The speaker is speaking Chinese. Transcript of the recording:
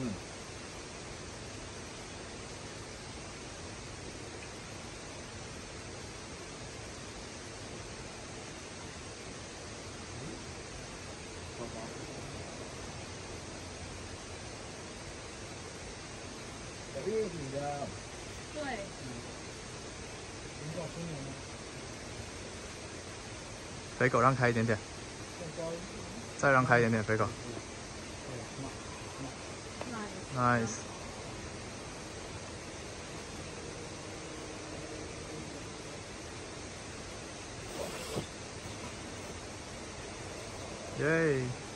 嗯。这个是的。对。肥狗让开一点点。再让开一点点，肥狗。Nice. Yay.